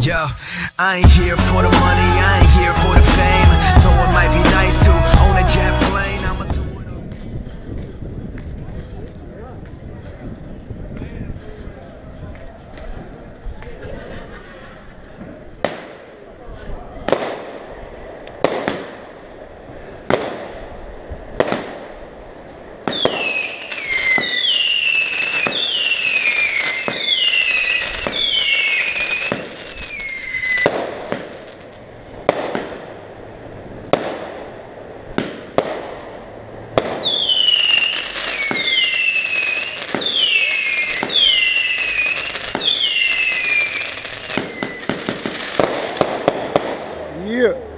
Yo, I ain't here for the money, you.